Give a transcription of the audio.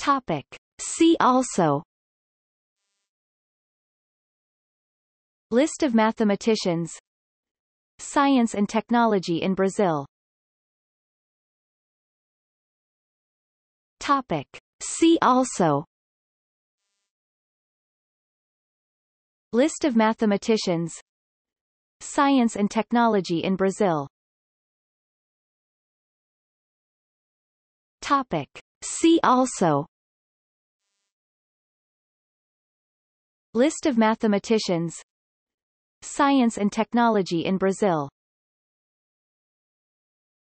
Topic. See also List of mathematicians Science and technology in Brazil Topic. See also List of mathematicians Science and technology in Brazil Topic. See also. List of mathematicians. Science and technology in Brazil